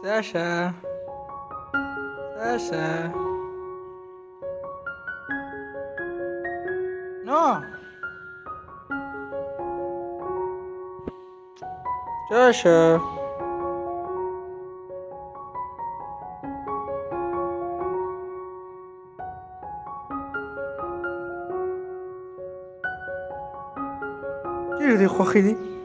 这是，这是，no，这是，这是得画黑的。